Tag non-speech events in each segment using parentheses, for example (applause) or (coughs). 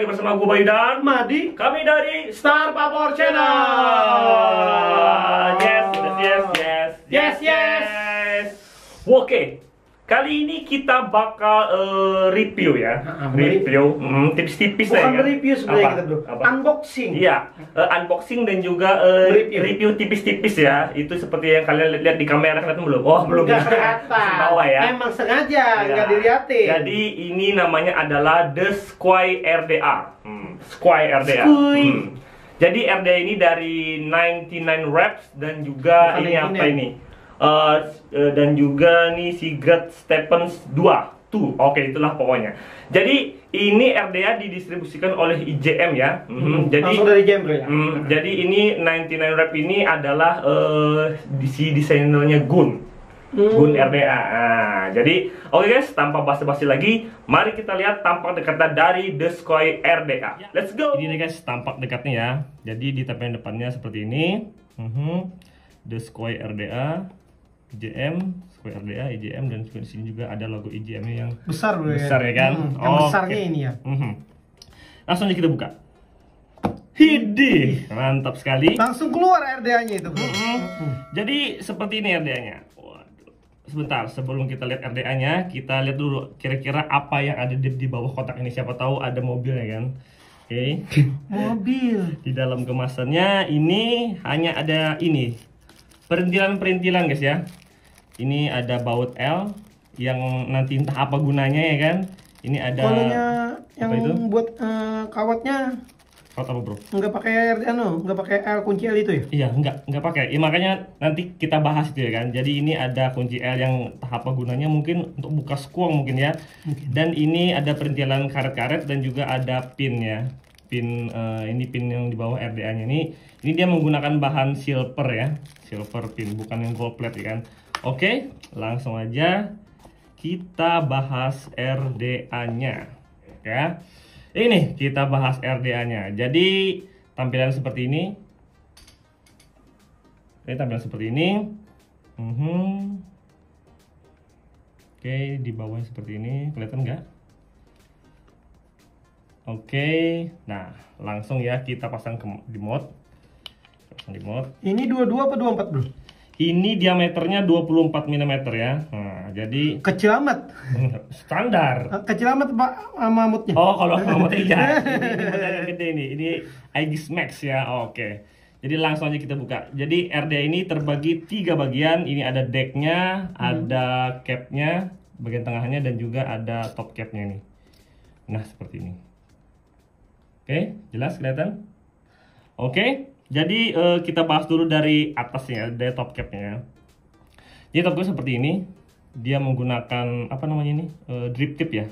lagi bersama gue Bayu dan Madi kami dari Star Power Channel. Yes, yes, yes, yes, Yes, yes. yes. Oke, kali ini kita bakal eh, review ya, review, hmm, tips-tipis lah Bukan ya. review sebenarnya Apa? kita bro, Apa? unboxing. Iya, eh, unboxing dan juga eh, Review. review tipis-tipis ya. Itu seperti yang kalian lihat di kamera kelihatan belum? Oh, belum. Nggak kelihatan. (laughs) Bawah ya. Emang sengaja Ya. nggak diliatin. Jadi ini namanya adalah The Squai RDA. Hmm. Squai RDA. Squai. Hmm. Jadi RDA ini dari 99 reps dan juga Bukan ini apa ini. ini? Eh, eh, dan juga nih Sigurd Stephens 2. Tuh, oke itulah pokoknya. Jadi ini RDA didistribusikan oleh IJM ya. Mhm. Hmm, Jadi langsung dari game bro ya. Hmm, jadi ini 99 rep ini adalah eh si desainernya Gun. Hmm. Gun RDA. Nah, jadi oke guys, tanpa basa-basi lagi, mari kita lihat tampak dekatnya dari The Sky RDA. Let's go. Ini nih guys, tampak dekatnya ya. Jadi di tampilan depannya seperti ini. Mhm. The Sky RDA, IJM, Sky RDA, IJM dan juga di sini juga ada logo IJM-nya yang Besar bro Besar ya kan? Hmm, yang Oke. besarnya ini ya. Mhm. Langsung aja kita buka. Hidi, mantap sekali. Langsung keluar RDA-nya itu bro. Mm-mm. Hmm. Jadi seperti ini RDA-nya. Waduh. Sebentar, sebelum kita lihat RDA-nya, kita lihat dulu kira-kira apa yang ada di, di bawah kotak ini. Siapa tahu ada mobilnya kan? Oke. (laughs) Mobil. Di dalam kemasannya ini hanya ada ini. Perintilan-perintilan guys ya. Ini ada baut L yang nanti entah apa gunanya ya kan. Ini ada Kolonnya yang itu? buat eh, kawatnya Kawat apa bro? nggak pakai RDA no, nggak pakai L kunci L itu ya? Iya, enggak, enggak pakai. Ya, makanya nanti kita bahas itu ya kan. Jadi ini ada kunci L yang tahap apa gunanya mungkin untuk buka skuang mungkin ya. Dan ini ada perintilan karet-karet dan juga ada pin ya. Pin eh, ini pin yang di bawah RDA-nya ini. Ini dia menggunakan bahan silver ya. Silver pin bukan yang gold plate ya kan. Oke, langsung aja kita bahas RDA-nya. Ya. Ini kita bahas RDA-nya. Jadi tampilan seperti ini. Oke, tampilan seperti ini. Mhm. Oke, di bawahnya seperti ini. Kelihatan nggak? Oke, nah langsung ya kita pasang ke di mode. Pasang di mode. Ini 22 apa 24 bro? Ini diameternya 24 mm ya. Nah, jadi Kecil amat. standar. Eh, Kecil amat pak mamutnya. Oh, kalau nomor tiga. (laughs) ini gede nih. Ini Aegis Max ya. Oke. Jadi langsung aja kita buka. Jadi RDA ini terbagi tiga bagian. Ini ada decknya, ada capnya, bagian tengahnya dan juga ada top capnya nih. Nah seperti ini. Oke, jelas kelihatan? Oke. Jadi eh, kita bahas dulu dari atasnya, dari top capnya. ya. Jadi top cap seperti ini. Dia menggunakan apa namanya ini? Eh, drip tip ya.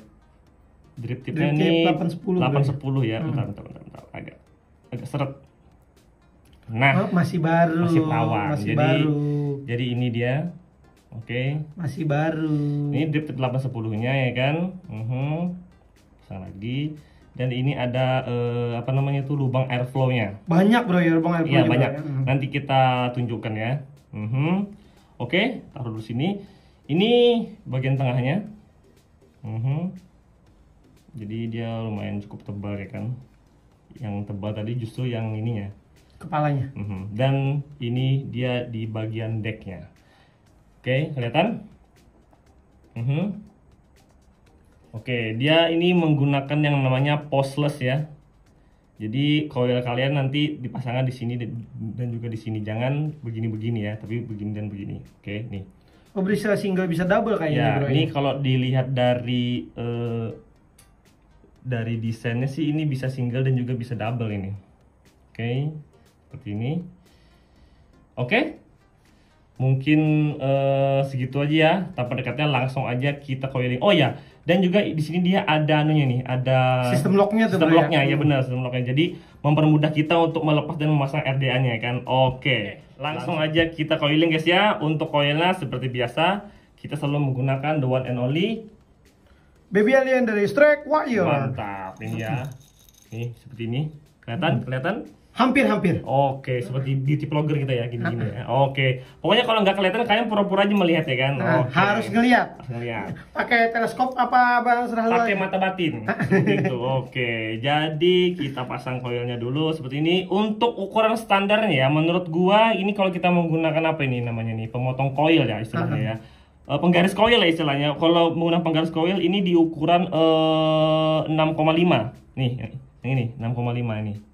Drip tipnya Drip tip ini 810 810 ya. Hmm. Bentar, bentar, bentar, bentar. Agak agak seret. Nah, Oh, masih baru. masih perawan. Masih jadi baru. jadi ini dia. Oke. Masih baru. Ini drip tip 810-nya ya kan. Mhm. Pasang lagi. Dan ini ada eh, apa namanya tuh lubang airflow-nya. Banyak bro ya bang Iya banyak. Nanti kita tunjukkan ya. Mhm. Oke, taruh dulu sini. Ini bagian tengahnya. Mhm. Jadi dia lumayan cukup tebal ya kan. Yang tebal tadi justru yang ininya. Kepalanya. Mhm. Dan ini dia di bagian decknya. Oke, kelihatan? Mhm. Oke, dia ini menggunakan yang namanya postless ya. Jadi coil kalian nanti dipasangkan di sini dan juga di sini. Jangan begini-begini ya, tapi begini dan begini. Oke, nih. Oh bisa single bisa double kayaknya Ya, bro. ini ya. kalau dilihat dari eh, dari desainnya sih ini bisa single dan juga bisa double ini. Oke, seperti ini. Oke, mungkin eh, segitu aja ya. Tanpa dekatnya langsung aja kita coiling. Oh ya, dan juga di sini dia ada anunya nih, ada Sistem locknya tuh, Sistem ya? locknya, ya Hmm. benar, sistem locknya. Jadi mempermudah kita untuk melepas dan memasang RDA-nya ya kan. Oke, langsung aja kita coiling guys ya. Untuk coilnya seperti biasa, kita selalu menggunakan the one and only Baby alien dari Strike Warrior. Mantap ini ya. (laughs) Nih seperti ini. Kelihatan? Kelihatan? Hampir-hampir. Oke, seperti beauty vlogger kita ya, gini-gini ya. Oke, pokoknya kalau nggak kelihatan kalian pura-pura aja melihat ya kan? Nah, Oke. harus ngelihat. Harus ngelihat. Pakai teleskop apa bang Pakai aja. mata batin. (laughs) gitu. Oke, jadi kita pasang koilnya dulu seperti ini. Untuk ukuran standarnya ya, menurut gua ini kalau kita menggunakan apa ini namanya nih, pemotong koil ya istilahnya ya. Eh, penggaris koil ya istilahnya. Kalau menggunakan penggaris koil ini di ukuran eh, 6,5. Nih, yang ini 6,5 ini.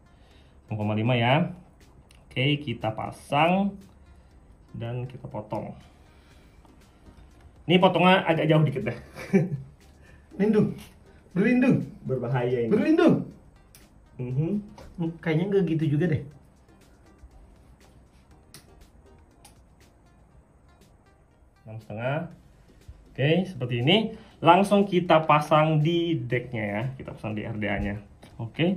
6,5 ya. Oke, kita pasang dan kita potong. Ini potongnya agak jauh dikit deh. (laughs) Lindung. Berlindung. Berbahaya ini. Berlindung. Mhm. Hmm, Kayaknya nggak gitu juga deh. enam setengah oke seperti ini langsung kita pasang di decknya ya kita pasang di RDA nya oke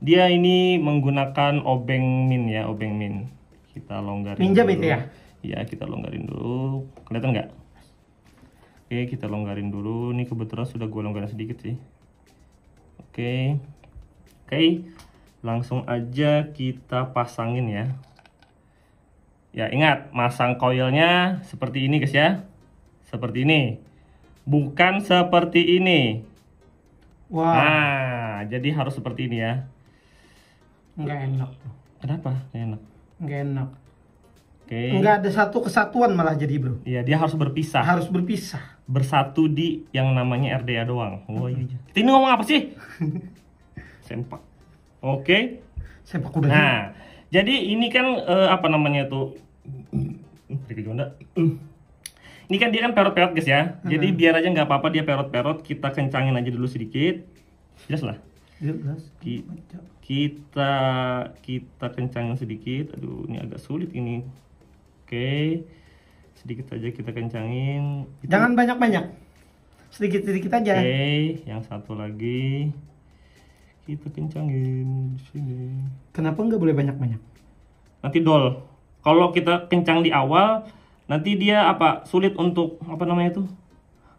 dia ini menggunakan obeng min ya obeng min kita longgarin Minjam dulu. itu ya? Iya kita longgarin dulu kelihatan nggak oke kita longgarin dulu ini kebetulan sudah gue longgarin sedikit sih oke oke langsung aja kita pasangin ya Ya ingat, masang koilnya seperti ini guys ya. Seperti ini. Bukan seperti ini. Wah, Nah, jadi harus seperti ini ya. Nggak enak. Kenapa? Nggak Enak. Nggak enak. Oke. Nggak ada satu kesatuan malah jadi bro. Iya, dia harus berpisah. Harus berpisah. Bersatu di yang namanya RDA doang. Oh iya. Ini ngomong apa sih? (laughs) Sempak. Oke. Sepak kuda. Nah, jadi ini kan eh, apa namanya tuh? Riki Jonda. Ini kan dia kan perot-perot guys ya. Jadi biar aja nggak apa-apa dia perot-perot, kita kencangin aja dulu sedikit. Jelas lah. Ki- Kita kita kencangin sedikit. Aduh, ini agak sulit ini. Oke. Sedikit aja kita kencangin. Itu- Jangan banyak-banyak. Sedikit-sedikit aja. Oke, yang satu lagi kita kencangin di sini. Kenapa nggak boleh banyak-banyak? nanti dol. Kalau kita kencang di awal, nanti dia apa sulit untuk apa namanya itu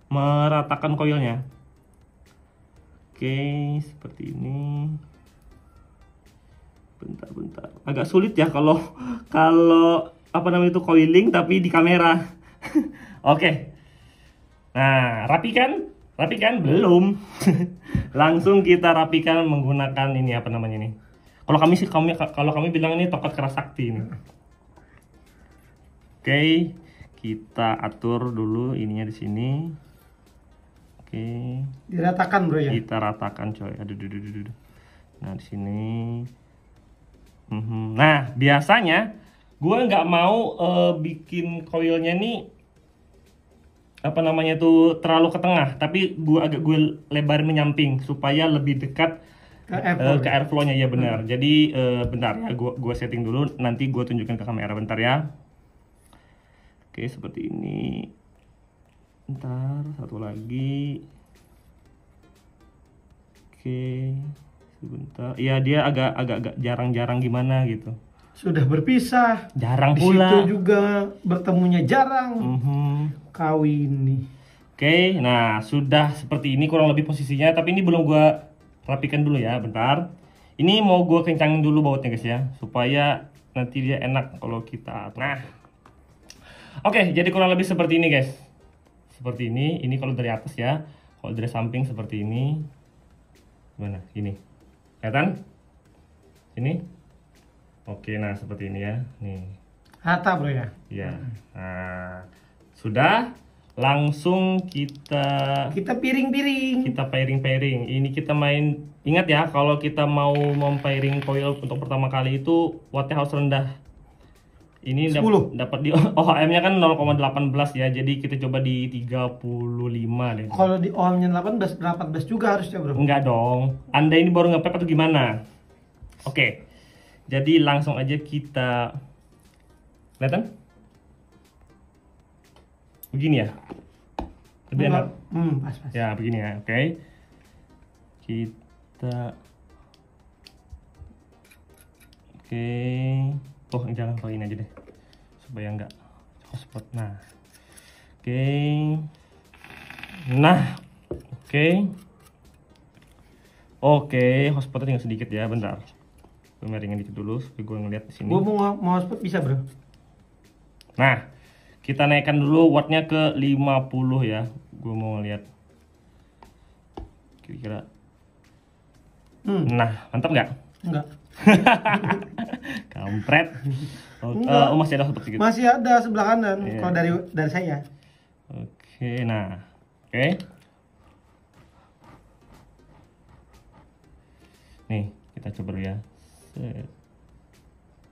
meratakan koilnya. Oke, seperti ini. Bentar-bentar. Agak sulit ya kalau kalau apa namanya itu coiling tapi di kamera. (laughs) Oke. Nah, rapi kan? Rapi kan? Belum. (laughs) Langsung kita rapikan menggunakan ini apa namanya ini? Kalau kami sih kami kalau kami bilang ini tongkat keras sakti ini. Oke, kita atur dulu ininya di sini. Oke, Diratakan bro ya. kita ratakan coy. Aduh, aduh, aduh, aduh, aduh. Nah di sini. Mhm. Nah biasanya gue nggak mau eh, bikin koilnya nih apa namanya tuh terlalu ke tengah, tapi gue agak gue lebarin menyamping supaya lebih dekat Ke eh, airflow. ke airflow-nya ya benar. Jadi eh, bentar ya, gue gua setting dulu, nanti gue tunjukin ke kamera bentar ya. Oke seperti ini. Bentar, satu lagi. Oke, sebentar. Iya dia agak agak agak jarang-jarang gimana gitu. Sudah berpisah. Jarang Di pula. situ juga bertemunya jarang. Mhm. Kawin nih. Oke, nah sudah seperti ini kurang lebih posisinya, tapi ini belum gua rapikan dulu ya, bentar. Ini mau gua kencangin dulu bautnya guys ya, supaya nanti dia enak kalau kita. Nah, oke, jadi kurang lebih seperti ini guys. Seperti ini, ini kalau dari atas ya, kalau dari samping seperti ini. Gimana? Ini, kelihatan? Ini? Oke, nah seperti ini ya, nih. Rata bro ya. Ya, nah sudah. Langsung kita Kita piring-piring. kita pairing-pairing. Ini kita main. Ingat ya, kalau kita mau mempairing coil untuk pertama kali itu wattnya harus rendah. Ini dap- 10. dapat di (laughs) OHM-nya kan 0,18 ya. Jadi kita coba di 35 deh. Kalau di OM-nya 18, 18 juga harusnya bro. Enggak dong. Anda ini baru ngepep atau gimana? Oke. Jadi langsung aja kita Kelihatan? Begini ya. Lebih enak. Hmm, pas pas. Ya, begini ya. Oke. Kita Oke. Oh, jangan kalau ini aja deh. Supaya enggak hotspot. Nah. Oke. Nah. Oke. Oke, hotspotnya tinggal sedikit ya, bentar. gue miringin dikit dulu supaya gue ngeliat di sini Gua mau mau hotspot bisa bro. nah kita naikkan dulu wattnya ke 50 ya gue mau lihat kira-kira Hmm, nah mantap nggak enggak. (laughs) kampret (laughs) oh, Enggak. oh, masih ada satu sedikit Masih ada sebelah kanan Iya. kalau dari dari saya. oke nah oke nih kita coba dulu ya Set.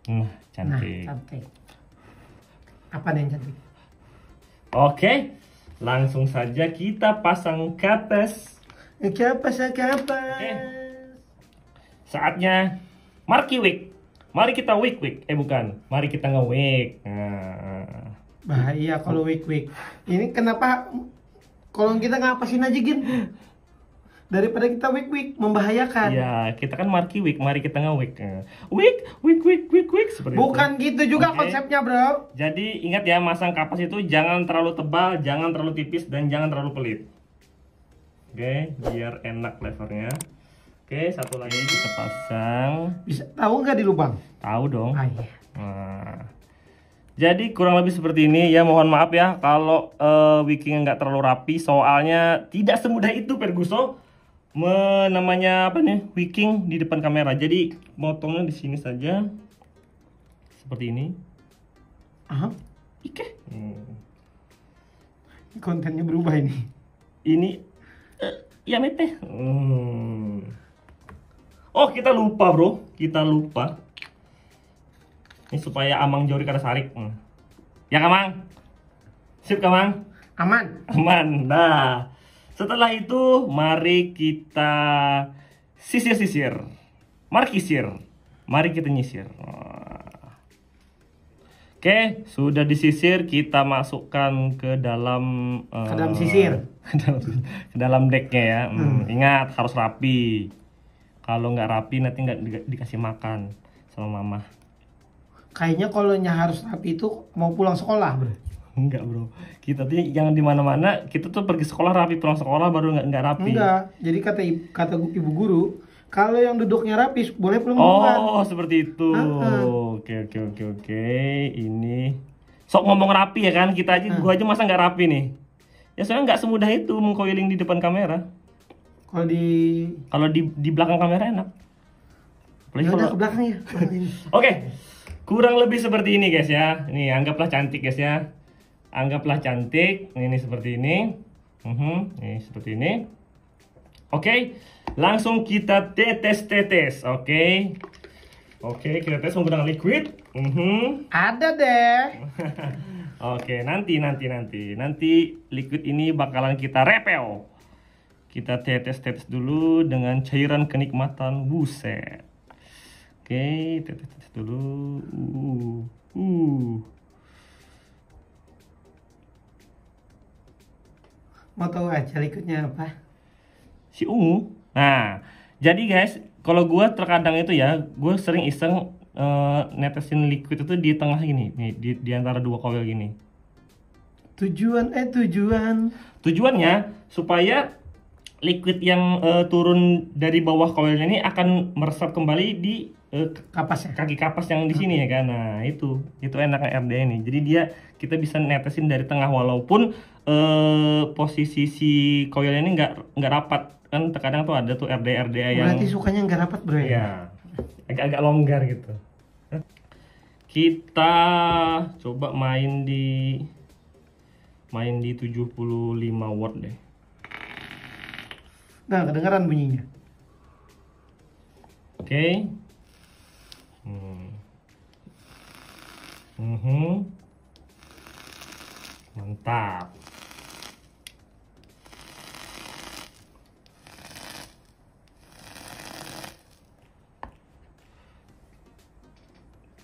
nah Nah, cantik cantik. Apa nih yang cantik? Oke, langsung saja kita pasang ke atas. Kapas kapas. Oke. Saatnya marki wig. Mari kita wig wig. Eh bukan, mari kita nge-wig. Nah. Bahaya kalau week week. Ini kenapa kalau kita ngapasin aja gin? Daripada kita week week membahayakan. Ya, kita kan marki wig, mari kita nge-wig. Nah. Wig, wig, wig, wig, wig seperti itu. Bukan gitu juga Oke. konsepnya, Bro. Jadi ingat ya, masang kapas itu jangan terlalu tebal, jangan terlalu tipis dan jangan terlalu pelit. Oke, biar enak levernya. Oke, satu lagi kita pasang. Bisa tahu nggak di lubang? Tahu dong. Ah, iya. Nah, jadi kurang lebih seperti ini ya. Mohon maaf ya kalau eh, wikingnya nggak terlalu rapi. Soalnya tidak semudah itu Perguso. Me, namanya apa nih? Wiking di depan kamera. Jadi motongnya di sini saja. Seperti ini. Aha, Ike. Hmm. kontennya berubah ini. Ini eh, ya mete. Hmm. Oh kita lupa bro, kita lupa. Ini supaya Amang Jori kada sarik. Hmm. Ya Kamang? Sip Kamang? Aman. Aman. Nah, setelah itu mari kita sisir-sisir. Markisir. Mari kita nyisir. Oke, sudah disisir, kita masukkan ke dalam eh, (laughs) Ke dalam sisir. ke dalam, ke dalam decknya ya. Hmm, Ingat harus rapi. Kalau nggak rapi nanti nggak di- dikasih makan sama mama. Kayaknya kalau nya harus rapi itu mau pulang sekolah, Bro. Enggak bro, kita tuh jangan di mana-mana. Kita tuh pergi sekolah rapi, pulang sekolah baru nggak nggak rapi. Enggak. Jadi kata kata ibu guru, kalau yang duduknya rapi boleh pulang duluan. Oh, seperti itu. Oke, oke, oke, oke. Ini sok ngomong rapi ya kan? Kita aja, Hmm. gua aja masa nggak rapi nih. Ya soalnya nggak semudah itu mengcoiling di depan kamera. Kalau di Kalau di di belakang kamera enak. Apalagi ya kalau- ke belakang ya. (laughs) Oke, kurang lebih seperti ini guys ya. Nih anggaplah cantik guys ya. Anggaplah cantik. Ini seperti ini. Mhm, Nih seperti ini. Oke, langsung kita tetes-tetes. Oke, oke kita tes menggunakan liquid. Mhm. Ada deh. (laughs) Oke, nanti nanti nanti nanti liquid ini bakalan kita repel. Kita tetes-tetes dulu dengan cairan kenikmatan. Buset. Oke, tetes-tetes dulu. Uh. Uh. Mau tahu aja ikutnya apa? Si ungu. Nah, jadi guys, kalau gua terkadang itu ya, gue sering iseng eh, netesin liquid itu di tengah gini, nih di, di antara dua coil gini. Tujuan eh tujuan. Tujuannya supaya liquid yang eh, turun dari bawah coilnya ini akan meresap kembali di eh, Kapas ya. kaki kapas yang di sini ya kan. Nah, itu itu enaknya RD ini. Jadi dia kita bisa netesin dari tengah walaupun eh, posisi si coil ini nggak nggak rapat. Kan terkadang tuh ada tuh RD RDA yang Berarti sukanya nggak rapat bro ya? Iya. Agak-agak longgar gitu. Kita coba main di main di 75 watt deh. Nah kedengeran bunyinya. Oke. Hmm. Mhm. Mantap.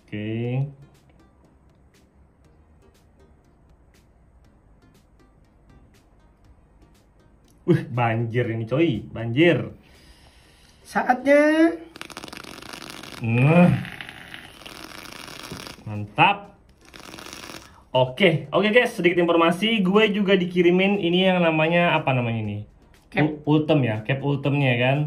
Oke. Wih, banjir ini coy, banjir. Saatnya Nah. Mantap. Oke, oke guys, sedikit informasi. Gue juga dikirimin ini yang namanya apa namanya ini? Cap. U- Ultem ya, cap ultemnya kan.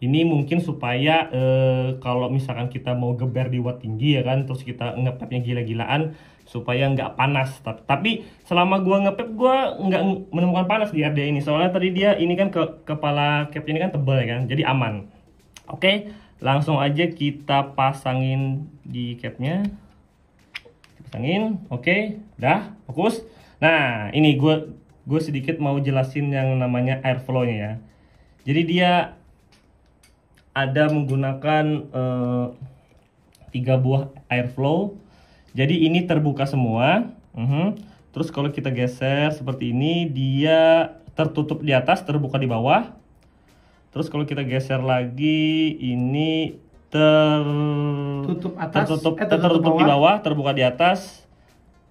Ini mungkin supaya eh, kalau misalkan kita mau geber di watt tinggi ya kan, terus kita ngepepnya gila-gilaan supaya nggak panas. Ta- Tapi selama gua ngepep gua nggak menemukan panas di RDA ini. Soalnya tadi dia ini kan ke kepala cap ini kan tebal ya kan, jadi aman. Oke, langsung aja kita pasangin di capnya. Pasangin, oke, dah, fokus. Nah, ini gue gue sedikit mau jelasin yang namanya airflow-nya ya. Jadi dia ada menggunakan eh, tiga buah airflow. Jadi ini terbuka semua. Mhm. Terus kalau kita geser seperti ini, dia tertutup di atas, terbuka di bawah. Terus kalau kita geser lagi, ini ter Tutup atas, tertutup, eh, tertutup tertutup di bawah. bawah, terbuka di atas,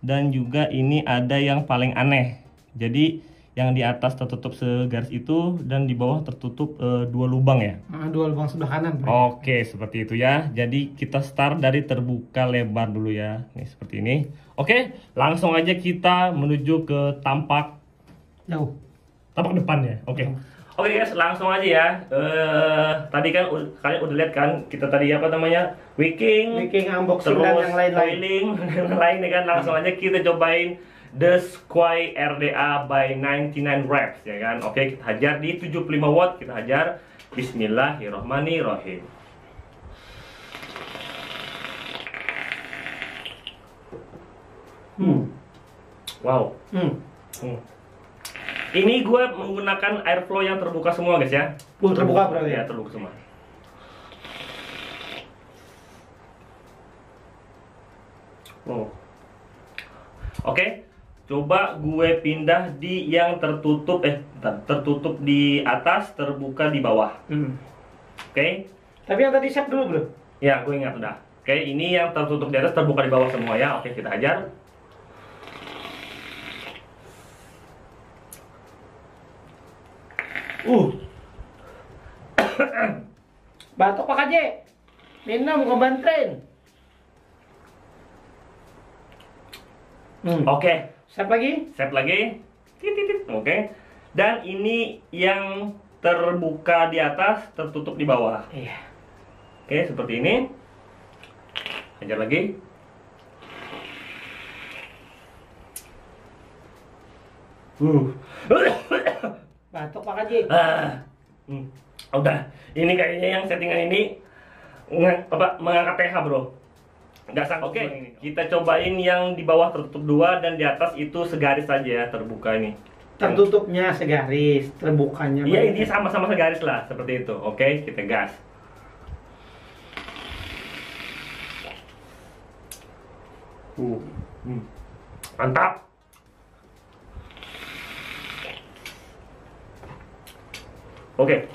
dan juga ini ada yang paling aneh. Jadi yang di atas tertutup segaris itu dan di bawah tertutup eh, dua lubang ya. Nah, dua lubang sebelah kanan. Bro. Oke, seperti itu ya. Jadi kita start dari terbuka lebar dulu ya. Nih seperti ini. Oke, langsung aja kita menuju ke tampak Jauh. tampak depan ya. Oke. Oke guys, langsung aja ya. Eh tadi kan kalian udah lihat kan kita tadi apa namanya? Wicking, Making unboxing terus dan yang lain-lain. coiling, dan (laughs) yang lain ya kan. Langsung aja kita cobain The Squai RDA by 99 reps ya kan. Oke, kita hajar di 75 watt, kita hajar. Bismillahirrahmanirrahim. Hmm. Wow. Hmm. Hmm. Ini gue menggunakan airflow yang terbuka semua guys ya. Full terbuka berarti ya? ya? terbuka semua. Oh. Oke, coba gue pindah di yang tertutup eh tertutup di atas, terbuka di bawah. Hmm. Oke. Tapi yang tadi siap dulu, Bro. Ya, gue ingat udah. Oke, ini yang tertutup di atas, terbuka di bawah semua ya. Oke, kita ajar. Uh. (coughs) Batok Pak Kaje. Minum kombantrain. Hmm. Oke, Siap lagi? Save lagi. Oke. Dan ini yang terbuka di atas, tertutup di bawah. Iya. Oke, seperti ini. Hajar lagi. Uh. (coughs) Batok Pak Kaje. Ah. Hmm. Udah. Ini kayaknya yang settingan ini apa mengangkat TH, Bro. Nggak sanggup. Oke, kita cobain yang di bawah tertutup dua dan di atas itu segaris saja ya, terbuka ini. Tertutupnya segaris, terbukanya. Iya, ini sama-sama segaris lah, seperti itu. Oke, kita gas. Uh, hmm. mantap. Oke.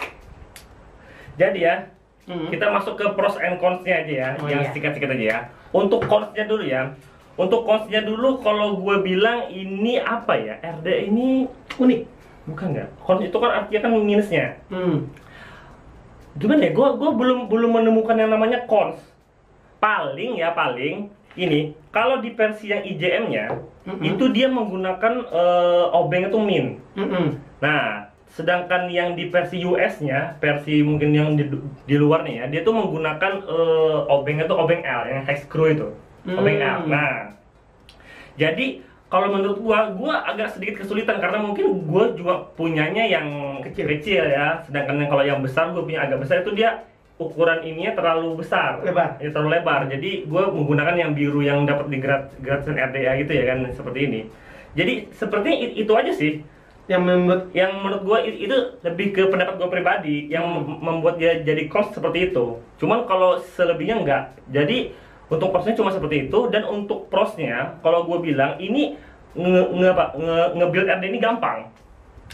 Jadi ya, Hmm. kita masuk ke pros and cons-nya aja ya, Oh, yang iya. singkat-singkat aja ya. Untuk cons-nya dulu ya. Untuk cons-nya dulu, kalau gue bilang ini apa ya? RD ini Unik. bukan nggak? Cons itu kan artinya kan minusnya. Hmm. Gimana ya? Gue gue belum belum menemukan yang namanya cons. Paling ya paling ini kalau di versi yang IJM-nya Mm-mm. itu dia menggunakan eh, obeng itu min. Mm-mm. Nah, sedangkan yang di versi US-nya, versi mungkin yang di, di luar nih ya, dia tuh menggunakan eh, obengnya tuh obeng L yang hex screw itu. Obeng L. Hmm. Nah, jadi kalau menurut gua, gua agak sedikit kesulitan karena mungkin gua juga punyanya yang Kecil. kecil, ya. Sedangkan yang kalau yang besar gua punya agak besar itu dia ukuran ininya terlalu besar. Lebar. Ya, terlalu lebar. Jadi gua menggunakan yang biru yang dapat di grat gratisan RDA gitu ya kan seperti ini. Jadi sepertinya it- itu aja sih Yang membuat yang menurut gue itu lebih ke pendapat gue pribadi yang mem- membuat dia jadi cost seperti itu. Cuman kalau selebihnya enggak. Jadi untuk prosnya cuma seperti itu dan untuk prosnya kalau gue bilang ini nge, nge, nge, nge-build RD ini gampang.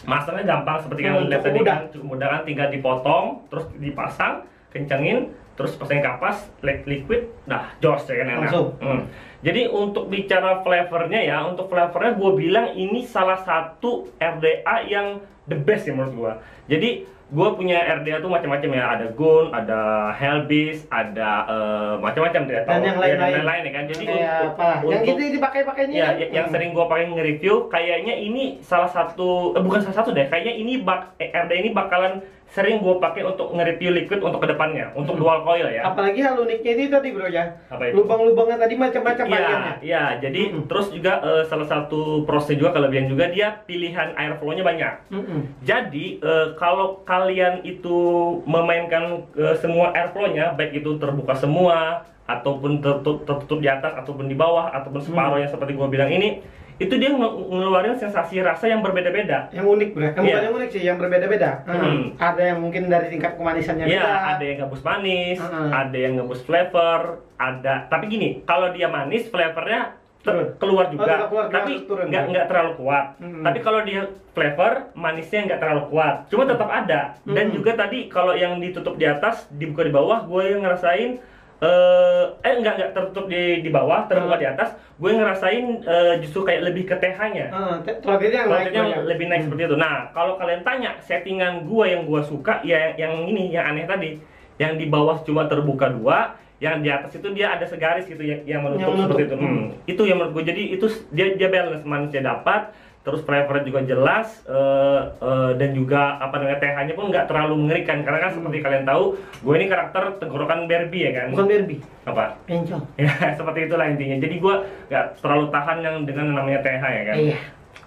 Masangnya gampang seperti yang Hmm, lihat tadi kan cukup mudah kan tinggal dipotong terus dipasang kencengin terus pasang kapas li- liquid nah jos ya kan enak. Langsung. Hmm. Jadi untuk bicara flavornya ya, untuk flavornya gue bilang ini salah satu RDA yang the best ya menurut gue. Jadi gue punya RDA tuh macam-macam ya, ada Gun, ada Hellbeast, ada eh, macam-macam deh. Dan atau- yang ya, lain-lain. lain-lain ya kan. Jadi kayak untuk, apa? Yang untuk- gitu dipakai-pakainya. Ya, kan? y- yang Hmm. sering gue pakai nge-review, kayaknya ini salah satu, eh, bukan salah satu deh, kayaknya ini bak, eh, RDA ini bakalan sering gue pakai untuk nge-review liquid untuk ke depannya, untuk dual coil ya. Apalagi hal uniknya ini tadi bro ya. Apa itu? Lubang-lubangnya tadi macam-macam Iya, bagiannya. iya. Jadi Mm-mm. terus juga eh, salah satu proses juga kelebihan juga dia pilihan airflow-nya banyak. Mm-mm. Jadi eh, kalau kalian itu memainkan eh, semua airflow-nya, baik itu terbuka semua ataupun tertutup, tertutup di atas ataupun di bawah ataupun separuh yang seperti gua bilang ini, itu dia nge- ngeluarin sensasi rasa yang berbeda-beda. Yang unik bro. Yang Iya. bukan yang unik sih, yang berbeda-beda. Hmm. Hmm. Ada yang mungkin dari tingkat kemanisannya Iya, beda. ada yang ngebus manis, Mm-mm. ada yang ngebus flavor, ada. Tapi gini, kalau dia manis, flavornya ter- keluar Oh, juga, tidak keluar, tapi nggak ya? nggak terlalu kuat. Mm-mm. Tapi kalau dia flavor, manisnya nggak terlalu kuat. Cuma tetap ada. Dan Mm-mm. juga tadi kalau yang ditutup di atas, dibuka di bawah, gue yang ngerasain eh eh nggak nggak tertutup di di bawah, terbuka Mm. di atas, gue ngerasain eh, justru kayak lebih ke TH-nya. Ah, te- Terakhirnya yang naik lebih naik seperti itu. Nah, kalau kalian tanya settingan gua yang gua suka ya yang ini yang aneh tadi. Yang di bawah cuma terbuka dua, yang di atas itu dia ada segaris gitu yang, yang menutup, Yang menutup. seperti itu. Hmm. Itu yang menurut gua jadi itu dia dia balance manisnya dapat, terus flavor juga jelas eh, eh, dan juga apa namanya TH-nya pun nggak terlalu mengerikan karena kan seperti kalian tahu, gue ini karakter tenggorokan Barbie ya kan. Bukan Barbie, Apa? Angel. (laughs) Ya, seperti itulah intinya. Jadi gua nggak terlalu tahan yang dengan namanya TH ya kan. Iya.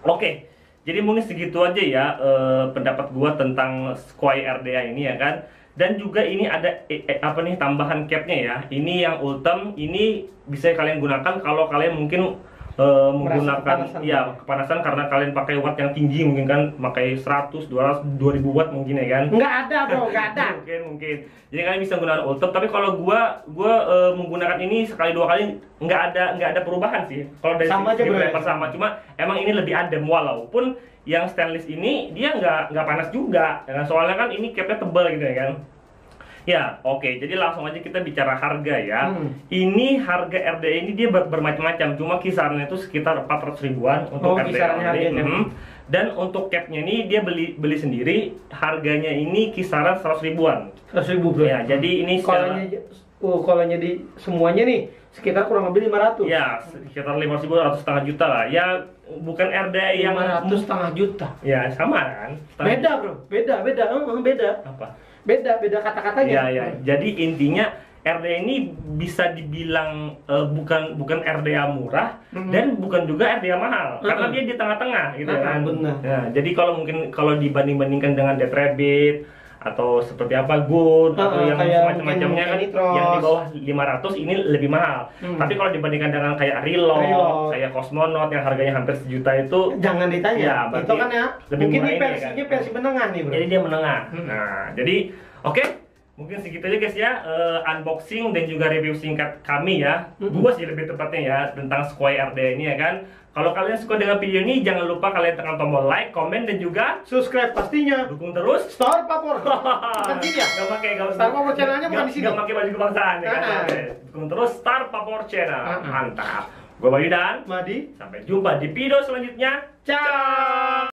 Oke, jadi mungkin segitu aja ya eh, pendapat gua tentang Squai RDA ini ya kan. Dan juga ini ada eh, eh, apa nih tambahan capnya ya. Ini yang Ultem, ini bisa kalian gunakan kalau kalian mungkin eh, menggunakan kepanasan. ya kepanasan karena kalian pakai watt yang tinggi mungkin kan pakai 100, 200, 2000 watt mungkin ya kan. Nggak ada bro, nggak ada. (laughs) mungkin mungkin jadi kalian bisa menggunakan ultem tapi kalau gua gua eh, menggunakan ini sekali dua kali nggak ada nggak ada perubahan sih kalau dari Sama aja, segi bro, ya? sama cuma emang ini lebih adem walaupun yang stainless ini dia nggak nggak panas juga ya kan? soalnya kan ini capnya tebal gitu ya kan Ya, oke. Jadi langsung aja kita bicara harga ya. Hmm. Ini harga RDA ini dia ber- bermacam-macam. Cuma kisarannya itu sekitar 400 ribuan untuk Oh, RDA. kisarannya harganya. Mhm. Dan untuk capnya ini dia beli beli sendiri. Harganya ini kisaran 100 ribuan. Seratus ribu bro. Ya, jadi ini secara- oh, kolanya di semuanya nih sekitar kurang lebih 500. Ya, sekitar 500 ribu atau setengah juta lah. Ya, bukan RDA yang 500 setengah juta. Ya, sama kan? Setengah Beda bro, beda, beda, eh, beda, Apa? Beda, beda kata-katanya. Ya, ya. Jadi intinya RDA ini bisa dibilang eh, bukan bukan RDA murah Mhm. dan bukan juga RDA mahal karena Mhm. dia di tengah-tengah gitu Mhm, kan. benar. Ya, jadi kalau mungkin kalau dibanding-bandingkan dengan Dead Rabbit atau seperti apa Good atau Mhm, yang semacam-macamnya kan Nitros. yang di bawah 500 ini lebih mahal. Mhm. Tapi kalau dibandingkan dengan kayak Reload, Reload. kayak Cosmonaut yang harganya hampir sejuta itu Jangan ditanya. Ya, itu kan ya. lebih Mungkin ini ya versinya kan? versi menengah nih bro. jadi dia menengah. Hmm. Nah, jadi oke, mungkin segitu aja guys ya eh, unboxing dan juga review singkat kami ya. Hmm. Gua sih lebih tepatnya ya tentang Square RD ini ya kan. Kalau kalian suka dengan video ini jangan lupa kalian tekan tombol like, komen dan juga Subscribe pastinya. dukung terus. (laughs) Star Papor. Bukan sini ya? Gak pakai gak Star Power Channel-nya bukan di sini. Gak pakai baju kebangsaan ya kan. Ah, ah. Oke. Dukung terus Star Power Channel. Ah, ah. Mantap. Gua Bayu dan Madi. sampai jumpa di video selanjutnya. Ciao.